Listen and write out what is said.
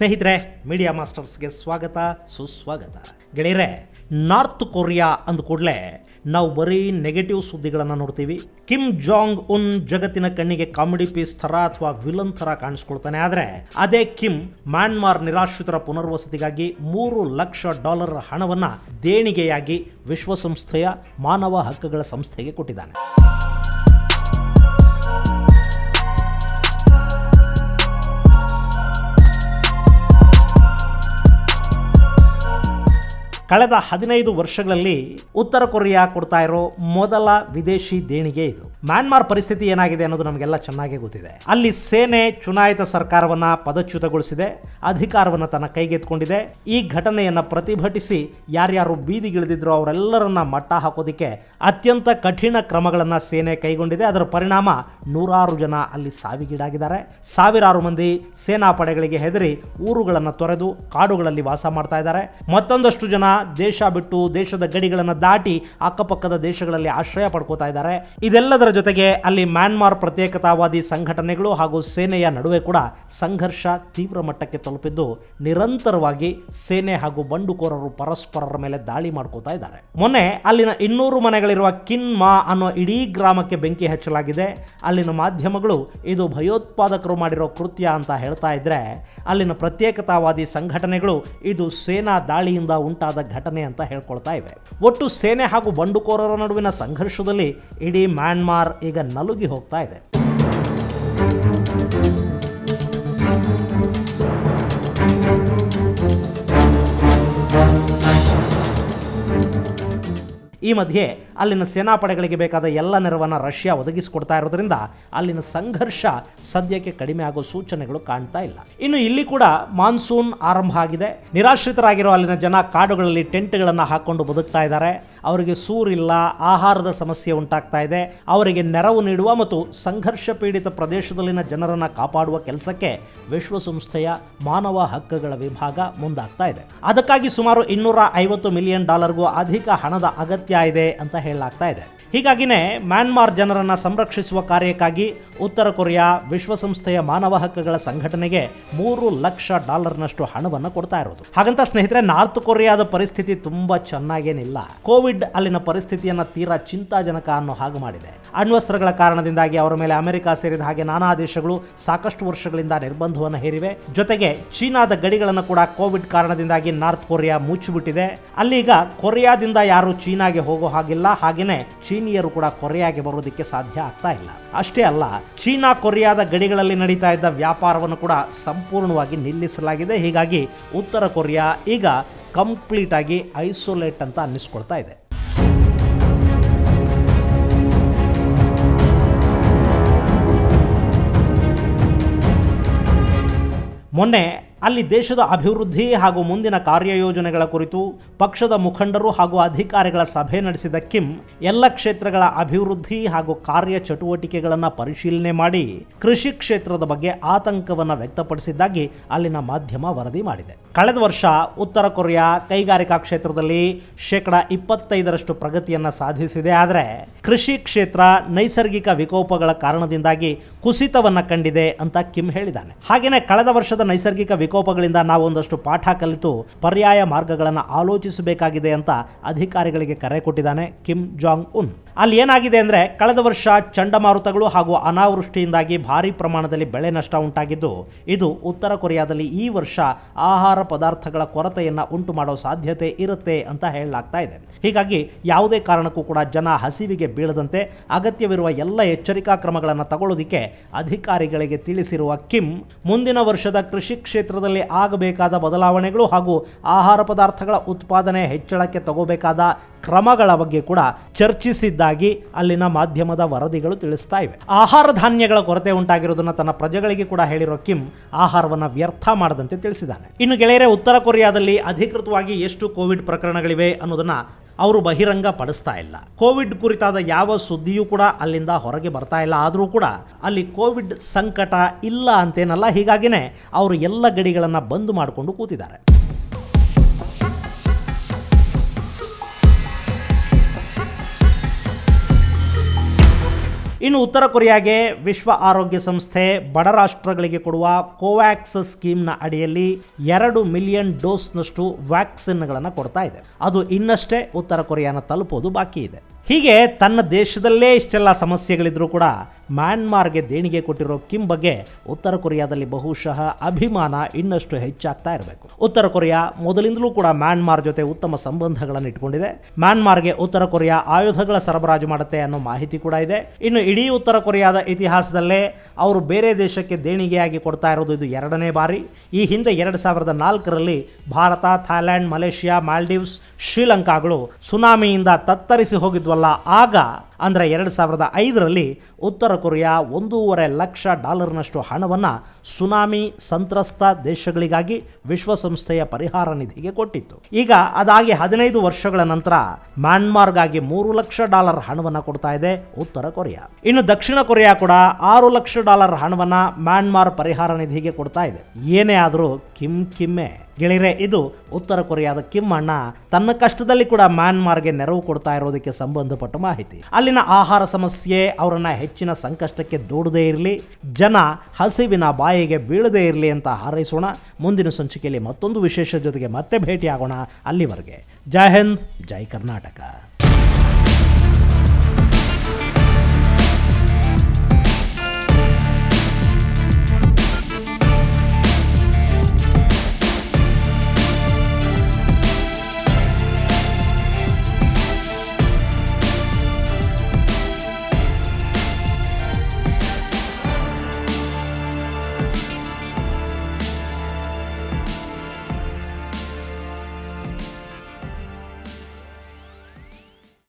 ಸ್ನೇಹಿತರೆ ಮೀಡಿಯಾ ಮಾಸ್ಟರ್ಸ್ಗೆ ಸ್ವಾಗತ, ಸುಸ್ವಾಗತ. ಗೆಳೆಯರೆ ನಾರ್ತ್ ಕೊರಿಯಾ ಅಂದ ಕೂಡಲೇ ನಾವು ಬರೀ ನೆಗೆಟಿವ್ ಸುದ್ದಿಗಳನ್ನು ನೋಡ್ತೀವಿ. ಕಿಮ್ ಜಾಂಗ್ ಉನ್ ಜಗತ್ತಿನ ಕಣ್ಣಿಗೆ ಕಾಮಿಡಿ ಪೀಸ್ ಥರ ಅಥವಾ ವಿಲನ್ ಥರ ಕಾಣಿಸ್ಕೊಳ್ತಾನೆ. ಆದರೆ ಅದೇ ಕಿಮ್ ಮ್ಯಾನ್ಮಾರ್ ನಿರಾಶ್ರಿತರ ಪುನರ್ವಸತಿಗಾಗಿ ಮೂರು ಲಕ್ಷ ಡಾಲರ್ ಹಣವನ್ನು ದೇಣಿಗೆಯಾಗಿ ವಿಶ್ವಸಂಸ್ಥೆಯ ಮಾನವ ಹಕ್ಕುಗಳ ಸಂಸ್ಥೆಗೆ ಕೊಟ್ಟಿದ್ದಾನೆ. ಕಳೆದ ಹದಿನೈದು ವರ್ಷಗಳಲ್ಲಿ ಉತ್ತರ ಕೊರಿಯಾ ಕೊಡ್ತಾ ಇರೋ ಮೊದಲ ವಿದೇಶಿ ದೇಣಿಗೆ ಇದು. ಮ್ಯಾನ್ಮಾರ್ ಪರಿಸ್ಥಿತಿ ಏನಾಗಿದೆ ಅನ್ನೋದು ನಮಗೆಲ್ಲ ಚೆನ್ನಾಗಿ ಗೊತ್ತಿದೆ. ಅಲ್ಲಿ ಸೇನೆ ಚುನಾಯಿತ ಸರ್ಕಾರವನ್ನ ಪದಚ್ಯುತಗೊಳಿಸಿದೆ, ಅಧಿಕಾರವನ್ನು ತನ್ನ ಕೈಗೆತ್ಕೊಂಡಿದೆ ಈ ಘಟನೆಯನ್ನ ಪ್ರತಿಭಟಿಸಿ ಯಾರ್ಯಾರು ಬೀದಿಗಿಳಿದಿದ್ರು ಅವರೆಲ್ಲರನ್ನ ಮಟ್ಟ ಹಾಕೋದಿಕ್ಕೆ ಅತ್ಯಂತ ಕಠಿಣ ಕ್ರಮಗಳನ್ನ ಸೇನೆ ಕೈಗೊಂಡಿದೆ. ಅದರ ಪರಿಣಾಮ ನೂರಾರು ಜನ ಅಲ್ಲಿ ಸಾವಿಗೀಡಾಗಿದ್ದಾರೆ. ಸಾವಿರಾರು ಮಂದಿ ಸೇನಾ ಪಡೆಗಳಿಗೆ ಹೆದರಿ ಊರುಗಳನ್ನು ತೊರೆದು ಕಾಡುಗಳಲ್ಲಿ ವಾಸ ಮಾಡ್ತಾ ಇದ್ದಾರೆ. ಮತ್ತೊಂದಷ್ಟು ಜನ ದೇಶ ಬಿಟ್ಟು ದೇಶದ ಗಡಿಗಳನ್ನು ದಾಟಿ ಅಕ್ಕಪಕ್ಕದ ದೇಶಗಳಲ್ಲಿ ಆಶ್ರಯ ಪಡ್ಕೋತಾ ಇದ್ದಾರೆ. ಇದೆಲ್ಲದರ ಜೊತೆಗೆ ಅಲ್ಲಿ ಮ್ಯಾನ್ಮಾರ್ ಪ್ರತ್ಯೇಕತಾವಾದಿ ಸಂಘಟನೆಗಳು ಹಾಗೂ ಸೇನೆಯ ನಡುವೆ ಕೂಡ ಸಂಘರ್ಷ ತೀವ್ರ ಮಟ್ಟಕ್ಕೆ ತಲುಪಿದ್ದು ನಿರಂತರವಾಗಿ ಸೇನೆ ಹಾಗೂ ಬಂಡುಕೋರರು ಪರಸ್ಪರರ ಮೇಲೆ ದಾಳಿ ಮಾಡ್ಕೋತಾ ಇದ್ದಾರೆ. ಮೊನ್ನೆ ಅಲ್ಲಿನ ಇನ್ನೂರು ಮನೆಗಳಿರುವ ಕಿನ್ಮಾ ಅನ್ನೋ ಇಡೀ ಗ್ರಾಮಕ್ಕೆ ಬೆಂಕಿ ಹಚ್ಚಲಾಗಿದೆ. ಅಲ್ಲಿನ ಮಾಧ್ಯಮಗಳು ಇದು ಭಯೋತ್ಪಾದಕರು ಮಾಡಿರೋ ಕೃತ್ಯ ಅಂತ ಹೇಳ್ತಾ ಇದ್ರೆ ಅಲ್ಲಿನ ಪ್ರತ್ಯೇಕತಾವಾದಿ ಸಂಘಟನೆಗಳು ಇದು ಸೇನಾ ದಾಳಿಯಿಂದ ಉಂಟಾದ ಘಟನೆ ಅಂತ ಹೇಳ್ಕೊಳ್ತಾ ಇವೆ. ಒಟ್ಟು ಸೇನೆ ಹಾಗೂ ಬಂಡುಕೋರರ ನಡುವಿನ ಸಂಘರ್ಷದಲ್ಲಿ ಇಡೀ ಮ್ಯಾನ್ಮಾರ್ ಈಗ ನಲುಗಿ ಹೋಗ್ತಾ ಇದೆ. ಈ ಮಧ್ಯೆ ಅಲ್ಲಿನ ಸೇನಾಪಡೆಗಳಿಗೆ ಬೇಕಾದ ಎಲ್ಲ ನೆರವನ್ನು ರಷ್ಯಾ ಒದಗಿಸಿಕೊಡ್ತಾ ಇರೋದ್ರಿಂದ ಅಲ್ಲಿನ ಸಂಘರ್ಷ ಸದ್ಯಕ್ಕೆ ಕಡಿಮೆ ಆಗೋ ಸೂಚನೆಗಳು ಕಾಣ್ತಾ ಇಲ್ಲ. ಇನ್ನು ಇಲ್ಲಿ ಕೂಡ ಮಾನ್ಸೂನ್ ಆರಂಭ ಆಗಿದೆ. ನಿರಾಶ್ರಿತರಾಗಿರೋ ಅಲ್ಲಿನ ಜನ ಕಾಡುಗಳಲ್ಲಿ ಟೆಂಟ್ಗಳನ್ನು ಹಾಕೊಂಡು ಬದುಕ್ತಾ ಇದ್ದಾರೆ. ಅವರಿಗೆ ಸೂರಿಲ್ಲ, ಆಹಾರದ ಸಮಸ್ಯೆ ಉಂಟಾಗ್ತಾ ಇದೆ. ಅವರಿಗೆ ನೆರವು ನೀಡುವ ಮತ್ತು ಸಂಘರ್ಷ ಪೀಡಿತ ಪ್ರದೇಶದಲ್ಲಿನ ಜನರನ್ನು ಕಾಪಾಡುವ ಕೆಲಸಕ್ಕೆ ವಿಶ್ವಸಂಸ್ಥೆಯ ಮಾನವ ಹಕ್ಕುಗಳ ವಿಭಾಗ ಮುಂದಾಗ್ತಾ ಇದೆ. ಅದಕ್ಕಾಗಿ ಸುಮಾರು ಇನ್ನೂರ ಐವತ್ತು ಮಿಲಿಯನ್ ಡಾಲರ್ಗೂ ಅಧಿಕ ಹಣದ ಅಗತ್ಯ ಇದೆ ಅಂತ ಹೇಳಲಾಗ್ತಾ ಇದೆ. ಹೀಗಾಗಿನೇ ಮ್ಯಾನ್ಮಾರ್ ಜನರನ್ನು ಸಂರಕ್ಷಿಸುವ ಕಾರ್ಯಕ್ಕಾಗಿ ಉತ್ತರ ಕೊರಿಯಾ ವಿಶ್ವಸಂಸ್ಥೆಯ ಮಾನವ ಹಕ್ಕುಗಳ ಸಂಘಟನೆಗೆ ಮೂರು ಲಕ್ಷ ಡಾಲರ್ನಷ್ಟು ಹಣವನ್ನು ಕೊಡ್ತಾ ಇರೋದು. ಹಾಗಂತ ಸ್ನೇಹಿತರೆ, ನಾರ್ತ್ ಕೊರಿಯಾದ ಪರಿಸ್ಥಿತಿ ತುಂಬಾ ಚೆನ್ನಾಗೇನಿಲ್ಲ ಕೋವಿಡ್ ಅಲ್ಲಿನ ಪರಿಸ್ಥಿತಿಯನ್ನು ತೀರಾ ಚಿಂತಾಜನಕ ಅನ್ನೋ ಹಾಗೆ ಮಾಡಿದೆ. ಅಣ್ವಸ್ತ್ರಗಳ ಕಾರಣದಿಂದಾಗಿ ಅವರ ಮೇಲೆ ಅಮೆರಿಕ ಸೇರಿದ ಹಾಗೆ ನಾನಾ ದೇಶಗಳು ಸಾಕಷ್ಟು ವರ್ಷಗಳಿಂದ ನಿರ್ಬಂಧವನ್ನು ಹೇರಿವೆ. ಜೊತೆಗೆ ಚೀನಾದ ಗಡಿಗಳನ್ನು ಕೂಡ ಕೋವಿಡ್ ಕಾರಣದಿಂದಾಗಿ ನಾರ್ತ್ ಕೊರಿಯಾ ಮುಚ್ಚಿಬಿಟ್ಟಿದೆ. ಅಲ್ಲೀಗ ಕೊರಿಯಾದಿಂದ ಯಾರು ಚೀನಾಗೆ ಹೋಗೋ ಹಾಗಿಲ್ಲ. ಹಾಗೇನೆ ಚೀನಿಯರು ಕೂಡ ಕೊರಿಯಾಗೆ ಬರೋದಕ್ಕೆ ಸಾಧ್ಯ ಆಗ್ತಾ ಇಲ್ಲ. ಅಷ್ಟೇ ಅಲ್ಲ, ಚೀನಾ ಕೊರಿಯಾದ ಗಡಿಗಳಲ್ಲಿ ನಡೀತಾ ಇದ್ದ ವ್ಯಾಪಾರವನ್ನು ಕೂಡ ಸಂಪೂರ್ಣವಾಗಿ ನಿಲ್ಲಿಸಲಾಗಿದೆ. ಹೀಗಾಗಿ ಉತ್ತರ ಕೊರಿಯಾ ಈಗ ಕಂಪ್ಲೀಟ್ ಆಗಿ ಐಸೋಲೇಟ್ ಅಂತ ಅನ್ನಿಸ್ಕೊಳ್ತಾ ಇದೆ. ಮೊನ್ನೆ ಅಲ್ಲಿ ದೇಶದ ಅಭಿವೃದ್ಧಿ ಹಾಗೂ ಮುಂದಿನ ಕಾರ್ಯಯೋಜನೆಗಳ ಕುರಿತು ಪಕ್ಷದ ಮುಖಂಡರು ಹಾಗೂ ಅಧಿಕಾರಿಗಳ ಸಭೆ ನಡೆಸಿದ ಕಿಮ್ ಎಲ್ಲ ಕ್ಷೇತ್ರಗಳ ಅಭಿವೃದ್ಧಿ ಹಾಗೂ ಕಾರ್ಯ ಚಟುವಟಿಕೆಗಳನ್ನು ಪರಿಶೀಲನೆ ಮಾಡಿ ಕೃಷಿ ಕ್ಷೇತ್ರದ ಬಗ್ಗೆ ಆತಂಕವನ್ನು ವ್ಯಕ್ತಪಡಿಸಿದ್ದಾಗಿ ಅಲ್ಲಿನ ಮಾಧ್ಯಮ ವರದಿ ಮಾಡಿದೆ. ಕಳೆದ ವರ್ಷ ಉತ್ತರ ಕೊರಿಯಾ ಕೈಗಾರಿಕಾ ಕ್ಷೇತ್ರದಲ್ಲಿ ಶೇಕಡ ಇಪ್ಪತ್ತೈದರಷ್ಟು ಪ್ರಗತಿಯನ್ನು ಸಾಧಿಸಿದೆ. ಆದರೆ ಕೃಷಿ ಕ್ಷೇತ್ರ ನೈಸರ್ಗಿಕ ವಿಕೋಪಗಳ ಕಾರಣದಿಂದಾಗಿ ಕುಸಿತವನ್ನು ಕಂಡಿದೆ ಅಂತ ಕಿಮ್ ಹೇಳಿದ್ದಾನೆ. ಹಾಗೆಯೇ ಕಳೆದ ವರ್ಷದ ನೈಸರ್ಗಿಕ ವಿಕೋಪಗಳಿಂದ ನಾವು ಒಂದಷ್ಟು ಪಾಠ ಕಲಿತು ಪರ್ಯಾಯ ಮಾರ್ಗಗಳನ್ನು ಆಲೋಚಿಸಬೇಕಾಗಿದೆ ಅಂತ ಅಧಿಕಾರಿಗಳಿಗೆ ಕರೆ ಕೊಟ್ಟಿದ್ದಾನೆ ಕಿಮ್ ಜಾಂಗ್ ಉನ್. ಅಲ್ಲಿ ಏನಾಗಿದೆ ಅಂದ್ರೆ ಕಳೆದ ವರ್ಷ ಚಂಡಮಾರುತಗಳು ಹಾಗೂ ಅನಾವೃಷ್ಟಿಯಿಂದಾಗಿ ಭಾರಿ ಪ್ರಮಾಣದಲ್ಲಿ ಬೆಳೆ ನಷ್ಟ ಉಂಟಾಗಿದ್ದು, ಇದು ಉತ್ತರ ಕೊರಿಯಾದಲ್ಲಿ ಈ ವರ್ಷ ಆಹಾರ ಪದಾರ್ಥಗಳ ಕೊರತೆಯನ್ನು ಉಂಟು ಮಾಡೋ ಸಾಧ್ಯತೆ ಇರುತ್ತೆ ಅಂತ ಹೇಳಲಾಗ್ತಾ ಇದೆ. ಹೀಗಾಗಿ ಯಾವುದೇ ಕಾರಣಕ್ಕೂ ಕೂಡ ಜನ ಹಸಿವಿಗೆ ಬೀಳದಂತೆ ಅಗತ್ಯವಿರುವ ಎಲ್ಲ ಎಚ್ಚರಿಕಾ ಕ್ರಮಗಳನ್ನು ತಗೊಳ್ಳೋದಿಕ್ಕೆ ಅಧಿಕಾರಿಗಳಿಗೆ ತಿಳಿಸಿರುವ ಕಿಮ್, ಮುಂದಿನ ವರ್ಷದ ಕೃಷಿ ಕ್ಷೇತ್ರದಲ್ಲಿ ಆಗಬೇಕಾದ ಬದಲಾವಣೆಗಳು ಹಾಗೂ ಆಹಾರ ಪದಾರ್ಥಗಳ ಉತ್ಪಾದನೆ ಹೆಚ್ಚಳಕ್ಕೆ ತಗೋಬೇಕಾದ ಕ್ರಮಗಳ ಬಗ್ಗೆ ಕೂಡ ಚರ್ಚಿಸಿದ್ದಾಗಿ ಅಲ್ಲಿನ ಮಾಧ್ಯಮದ ವರದಿಗಳು ತಿಳಿಸ್ತಾ ಇವೆ. ಆಹಾರ ಧಾನ್ಯಗಳ ಕೊರತೆ ಉಂಟಾಗಿರುವುದನ್ನು ತನ್ನ ಪ್ರಜೆಗಳಿಗೆ ಕೂಡ ಹೇಳಿರೋ ಕಿಮ್ ಆಹಾರವನ್ನು ವ್ಯರ್ಥ ಮಾಡದಂತೆ ತಿಳಿಸಿದ್ದಾನೆ. ಇನ್ನು ಗೆಳೆಯರೆ, ಉತ್ತರ ಕೊರಿಯಾದಲ್ಲಿ ಅಧಿಕೃತವಾಗಿ ಎಷ್ಟು ಕೋವಿಡ್ ಪ್ರಕರಣಗಳಿವೆ ಅನ್ನೋದನ್ನ ಅವರು ಬಹಿರಂಗ ಪಡಿಸ್ತಾ ಇಲ್ಲ. ಕೋವಿಡ್ ಕುರಿತಾದ ಯಾವ ಸುದ್ದಿಯೂ ಕೂಡ ಅಲ್ಲಿಂದ ಹೊರಗೆ ಬರ್ತಾ ಇಲ್ಲ. ಆದರೂ ಕೂಡ ಅಲ್ಲಿ ಕೋವಿಡ್ ಸಂಕಟ ಇಲ್ಲ ಅಂತೇನಲ್ಲ, ಹೀಗಾಗಿನೇ ಅವರು ಎಲ್ಲ ಗಡಿಗಳನ್ನು ಬಂದ್ ಮಾಡಿಕೊಂಡು ಕೂತಿದ್ದಾರೆ. ಇನ್ನು ಉತ್ತರ ಕೊರಿಯಾಗೆ ವಿಶ್ವ ಆರೋಗ್ಯ ಸಂಸ್ಥೆ ಬಡ ರಾಷ್ಟ್ರಗಳಿಗೆ ಕೊಡುವ ಕೋವ್ಯಾಕ್ಸ್ ಸ್ಕೀಮ್ನ ಅಡಿಯಲ್ಲಿ ಎರಡು ಮಿಲಿಯನ್ ಡೋಸ್ನಷ್ಟು ವ್ಯಾಕ್ಸಿನ್ಗಳನ್ನು ಕೊಡ್ತಾ ಇದೆ. ಅದು ಇನ್ನಷ್ಟೇ ಉತ್ತರ ಕೊರಿಯಾನ ತಲುಪೋದು ಬಾಕಿ ಇದೆ. ಹೀಗೆ ತನ್ನ ದೇಶದಲ್ಲೇ ಇಷ್ಟೆಲ್ಲ ಸಮಸ್ಯೆಗಳಿದ್ರೂ ಕೂಡ ಮ್ಯಾನ್ಮಾರ್ಗೆ ದೇಣಿಗೆ ಕೊಟ್ಟಿರೋ ಕಿಮ್ ಬಗ್ಗೆ ಉತ್ತರ ಕೊರಿಯಾದಲ್ಲಿ ಬಹುಶಃ ಅಭಿಮಾನ ಇನ್ನಷ್ಟು ಹೆಚ್ಚಾಗ್ತಾ ಇರಬೇಕು. ಉತ್ತರ ಕೊರಿಯಾ ಮೊದಲಿಂದಲೂ ಕೂಡ ಮ್ಯಾನ್ಮಾರ್ ಜೊತೆ ಉತ್ತಮ ಸಂಬಂಧಗಳನ್ನು ಇಟ್ಕೊಂಡಿದೆ. ಮ್ಯಾನ್ಮಾರ್ಗೆ ಉತ್ತರ ಕೊರಿಯಾ ಆಯುಧಗಳ ಸರಬರಾಜು ಮಾಡುತ್ತೆ ಅನ್ನೋ ಮಾಹಿತಿ ಕೂಡ ಇದೆ. ಇನ್ನು ಇಡೀ ಉತ್ತರ ಕೊರಿಯಾದ ಇತಿಹಾಸದಲ್ಲೇ ಅವರು ಬೇರೆ ದೇಶಕ್ಕೆ ದೇಣಿಗೆಯಾಗಿ ಕೊಡ್ತಾ ಇರೋದು ಇದು ಎರಡನೇ ಬಾರಿ. ಈ ಹಿಂದೆ ಎರಡು ಸಾವಿರದ ನಾಲ್ಕರಲ್ಲಿ ಭಾರತ ಥೈಲ್ಯಾಂಡ್ ಮಲೇಷಿಯಾ, ಮಾಲ್ಡೀವ್ಸ್, ಶ್ರೀಲಂಕಾಗಳು ಸುನಾಮಿಯಿಂದ ತತ್ತರಿಸಿ ಹೋಗಿದ್ವಲ್ಲ ಆಗ ಅಂದರೆ ಎರಡು ಸಾವಿರದ ಐದರಲ್ಲಿ ಉತ್ತರ ಕೊರಿಯಾ ಒಂದೂವರೆ ಲಕ್ಷ ಡಾಲರ್ನಷ್ಟು ಹಣವನ್ನು ಸುನಾಮಿ ಸಂತ್ರಸ್ತ ದೇಶಗಳಿಗಾಗಿ ವಿಶ್ವಸಂಸ್ಥೆಯ ಪರಿಹಾರ ನಿಧಿಗೆ ಕೊಟ್ಟಿತ್ತು. ಈಗ ಅದಾಗಿ ಹದಿನೈದು ವರ್ಷಗಳ ನಂತರ ಮ್ಯಾನ್ಮಾರ್ಗಾಗಿ ಮೂರು ಲಕ್ಷ ಡಾಲರ್ ಹಣವನ್ನು ಕೊಡ್ತಾ ಇದೆ ಉತ್ತರ ಕೊರಿಯಾ. ಇನ್ನು ದಕ್ಷಿಣ ಕೊರಿಯಾ ಕೂಡ ಆರು ಲಕ್ಷ ಡಾಲರ್ ಹಣವನ್ನು ಮ್ಯಾನ್ಮಾರ್ ಪರಿಹಾರ ನಿಧಿಗೆ ಕೊಡ್ತಾ ಇದೆ. ಏನೇ ಆದರೂ ಕಿಮ್ ಕಿಮ್ಮೆ. ಗೆಳೆಯರೆ, ಇದು ಉತ್ತರ ಕೊರಿಯಾದ ಕಿಮ್ ಅಣ್ಣ ತನ್ನ ಕಷ್ಟದಲ್ಲಿ ಕೂಡ ಮ್ಯಾನ್ಮಾರ್ಗೆ ನೆರವು ಕೊಡ್ತಾ ಇರೋದಕ್ಕೆ ಸಂಬಂಧಪಟ್ಟ ಮಾಹಿತಿ. ಅಲ್ಲಿನ ಆಹಾರ ಸಮಸ್ಯೆ ಅವರನ್ನ ಹೆಚ್ಚಿನ ಸಂಕಷ್ಟಕ್ಕೆ ದೂಡದೇ ಇರಲಿ, ಜನ ಹಸಿವಿನ ಬಾಯಿಗೆ ಬೀಳದೇ ಇರಲಿ ಅಂತ ಹಾರೈಸೋಣ. ಮುಂದಿನ ಸಂಚಿಕೆಯಲ್ಲಿ ಮತ್ತೊಂದು ವಿಶೇಷ ಜೊತೆಗೆ ಮತ್ತೆ ಭೇಟಿಯಾಗೋಣ ಅಲ್ಲಿವರೆಗೆ. ಜೈ ಹಿಂದ್, ಜೈ ಕರ್ನಾಟಕ.